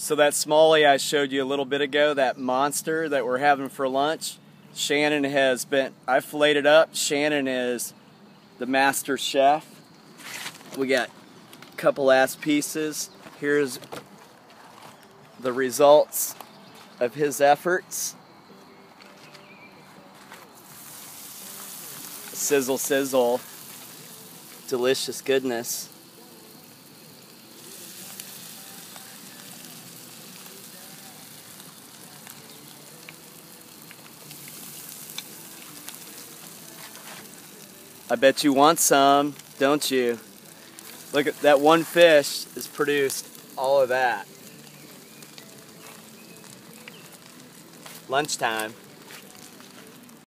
So that smallie I showed you a little bit ago, that monster that we're having for lunch, Shannon has been, I filleted up. Shannon is the master chef. We got a couple ass pieces. Here's the results of his efforts. Sizzle, sizzle. Delicious goodness. I bet you want some, don't you? Look at that one fish has produced all of that. Lunchtime.